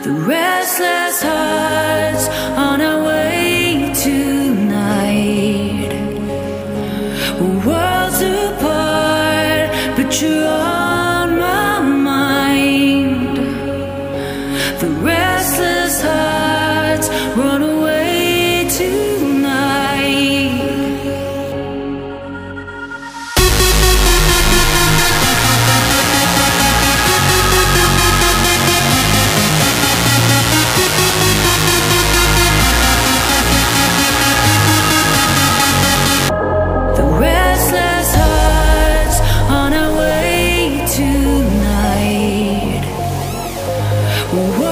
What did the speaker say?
The restless heart Whoa.